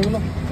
行了。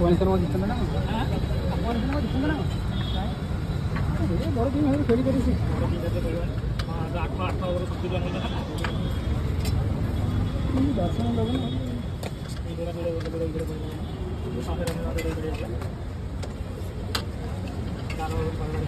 కోయిన్సన్ వాడు ఇస్తున్నాడా కోయిన్సన్ వాడు ఇస్తున్నాడా ఏ బోర్ టీం హెడ్ ఫెయిల్ కరిసి ఆ రాక్ పాట్ పవర్ సుద్దు బంగల ఈ దర్శనం లగన ఇదర ఇదర ఇదర ఇదర ఇదర సాఫ్ట్వేర్ అనేది ఇదర ఇదర ఇదర దానో పరమ